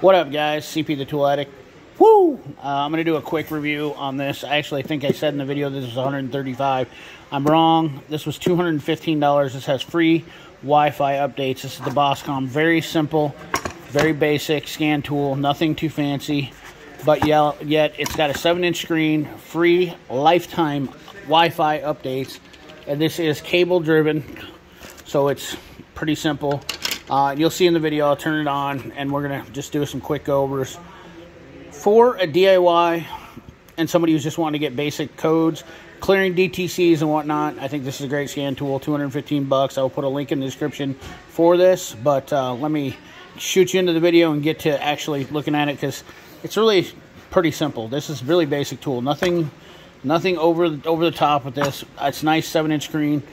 What up, guys? CP the Tool Addict. Woo! Uh, I'm going to do a quick review on this. I actually think I said in the video this was 135. I'm wrong. This was $215. This has free Wi-Fi updates. This is the Bosscom. Very simple, very basic scan tool. Nothing too fancy, but yet it's got a 7-inch screen, free lifetime Wi-Fi updates, and this is cable-driven, so it's pretty simple. Uh, you'll see in the video, I'll turn it on, and we're going to just do some quick overs. For a DIY and somebody who's just wanting to get basic codes, clearing DTCs and whatnot, I think this is a great scan tool, 215 bucks. I will put a link in the description for this, but uh, let me shoot you into the video and get to actually looking at it because it's really pretty simple. This is really basic tool. Nothing nothing over, over the top with this. It's nice 7-inch screen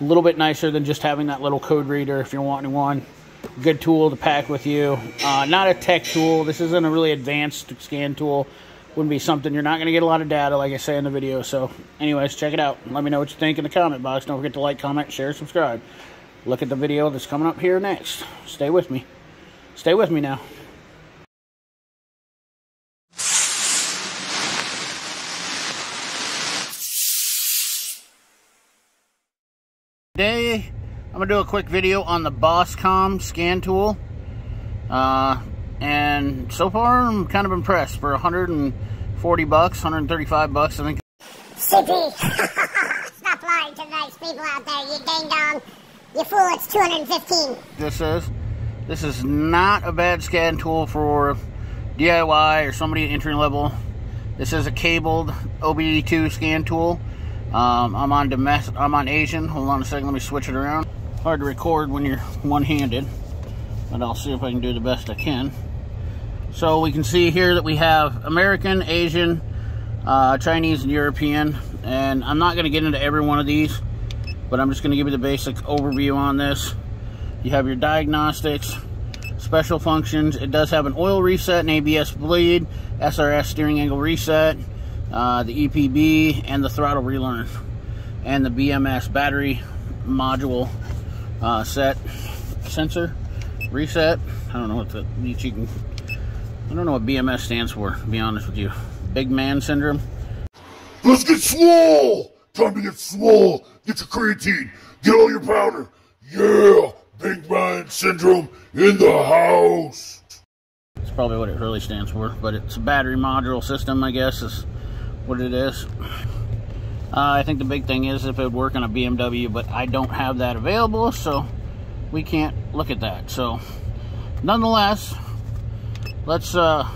a little bit nicer than just having that little code reader if you're wanting one. Good tool to pack with you. Uh, not a tech tool. This isn't a really advanced scan tool. Wouldn't be something you're not going to get a lot of data, like I say in the video. So, anyways, check it out. Let me know what you think in the comment box. Don't forget to like, comment, share, subscribe. Look at the video that's coming up here next. Stay with me. Stay with me now. Today, I'm going to do a quick video on the Bosscom scan tool. Uh, and so far, I'm kind of impressed. For 140 bucks, 135 bucks, I think. CP! Stop lying to the nice people out there, you ding dong. You fool, it's 215. This is. This is not a bad scan tool for DIY or somebody at entry level. This is a cabled OBD2 scan tool. Um, I'm on domestic. I'm on Asian. Hold on a second. Let me switch it around. Hard to record when you're one-handed, but I'll see if I can do the best I can. So we can see here that we have American, Asian, uh, Chinese, and European. And I'm not going to get into every one of these, but I'm just going to give you the basic overview on this. You have your diagnostics, special functions. It does have an oil reset and ABS bleed, SRS steering angle reset uh, the EPB, and the throttle relearn, and the BMS battery module uh, set sensor reset. I don't know what the you can. I don't know what BMS stands for. To be honest with you, big man syndrome. Let's get swole. Time to get swole. Get your creatine. Get all your powder. Yeah, big man syndrome in the house. it's probably what it really stands for, but it's a battery module system, I guess, is what it is. Uh, I think the big thing is if it would work on a BMW, but I don't have that available, so we can't look at that. So, nonetheless, let's uh,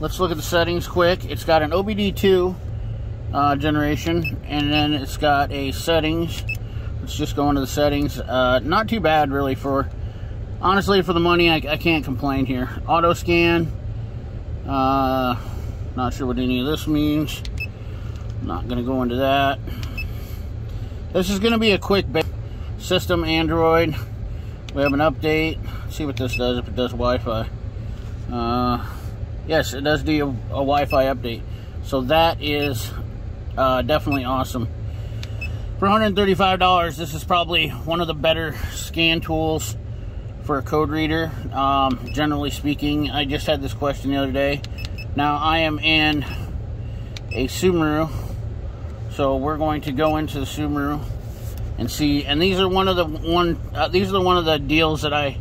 let's look at the settings quick. It's got an OBD2 uh, generation, and then it's got a settings. Let's just go into the settings. Uh, not too bad, really, for honestly for the money. I, I can't complain here. Auto scan. Uh, not sure what any of this means. Not going to go into that. This is going to be a quick system Android. We have an update. Let's see what this does, if it does Wi-Fi. Uh, yes, it does do a, a Wi-Fi update. So that is uh, definitely awesome. For $135, this is probably one of the better scan tools for a code reader. Um, generally speaking, I just had this question the other day. Now I am in a Subaru, so we're going to go into the Subaru and see. And these are one of the one. Uh, these are one of the deals that I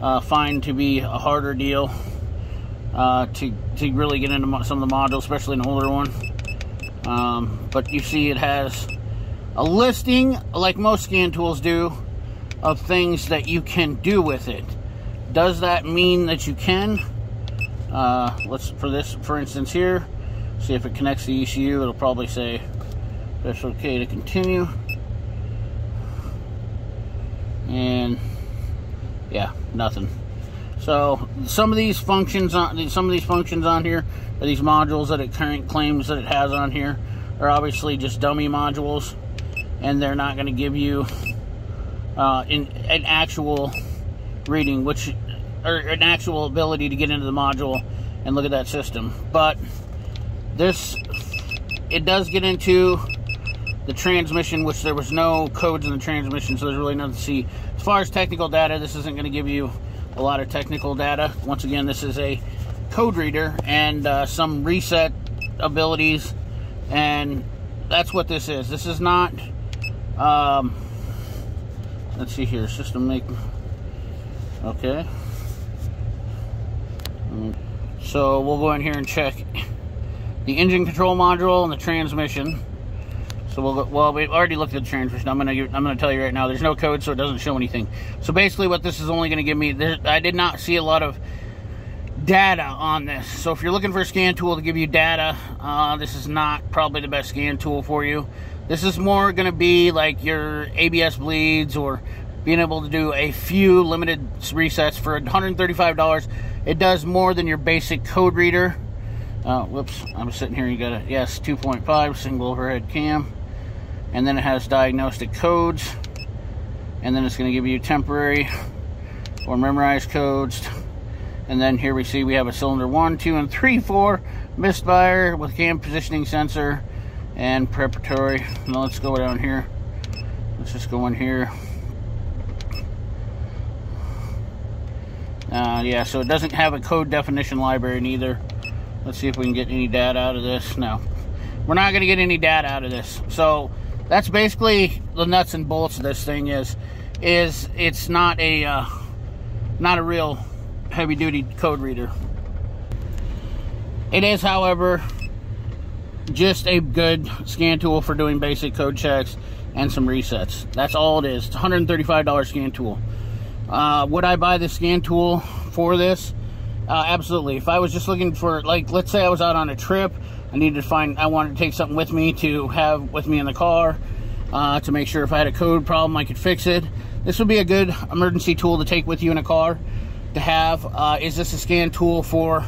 uh, find to be a harder deal uh, to to really get into some of the modules, especially an older one. Um, but you see, it has a listing, like most scan tools do, of things that you can do with it. Does that mean that you can? Uh, let's for this, for instance, here, see if it connects the ECU. It'll probably say it's okay to continue. And yeah, nothing. So some of these functions on some of these functions on here, or these modules that it current claims that it has on here, are obviously just dummy modules, and they're not going to give you uh, in, an actual reading, which or an actual ability to get into the module and look at that system. But this, it does get into the transmission, which there was no codes in the transmission, so there's really nothing to see. As far as technical data, this isn't going to give you a lot of technical data. Once again, this is a code reader and uh, some reset abilities, and that's what this is. This is not. Um, let's see here, system make. Okay. So we'll go in here and check the engine control module and the transmission. So we'll go, well, we've already looked at the transmission. I'm gonna I'm gonna tell you right now. There's no code, so it doesn't show anything. So basically, what this is only gonna give me, I did not see a lot of data on this. So if you're looking for a scan tool to give you data, uh, this is not probably the best scan tool for you. This is more gonna be like your ABS bleeds or being able to do a few limited resets for $135. It does more than your basic code reader. Uh, whoops, I'm sitting here. You got a yes, 2.5 single overhead cam. And then it has diagnostic codes. And then it's going to give you temporary or memorized codes. And then here we see we have a cylinder 1 2 and 3 4 misfire with cam positioning sensor and preparatory. Now let's go down here. Let's just go in here uh, yeah so it doesn't have a code definition library neither. Let's see if we can get any data out of this. No. We're not going to get any data out of this. So that's basically the nuts and bolts of this thing is is it's not a uh, not a real heavy duty code reader. It is however just a good scan tool for doing basic code checks and some resets. That's all it is. It's $135 scan tool uh, would I buy the scan tool for this uh, absolutely if I was just looking for like let's say I was out on a trip I needed to find, I wanted to take something with me to have with me in the car uh, to make sure if I had a code problem, I could fix it. This would be a good emergency tool to take with you in a car to have. Uh, is this a scan tool for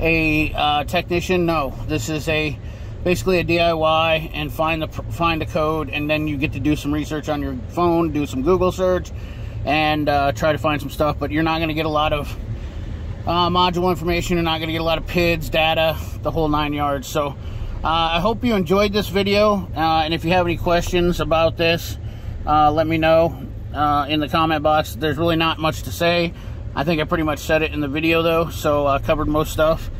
a uh, technician? No, this is a basically a DIY and find the find the code, and then you get to do some research on your phone, do some Google search, and uh, try to find some stuff. But you're not going to get a lot of uh, module information. You're not going to get a lot of PIDs, data, the whole nine yards. So uh, I hope you enjoyed this video. Uh, and if you have any questions about this, uh, let me know in the comment box. There's really not much to say. I think I pretty much said it in the video though, so I covered most stuff.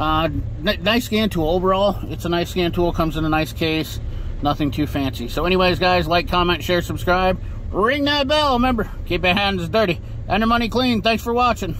Uh, nice scan tool overall. It's a nice scan tool, comes in a nice case. Nothing too fancy. So anyways, guys, like, comment, share, subscribe. Ring that bell. Remember, keep your hands dirty and your money clean. Thanks for watching.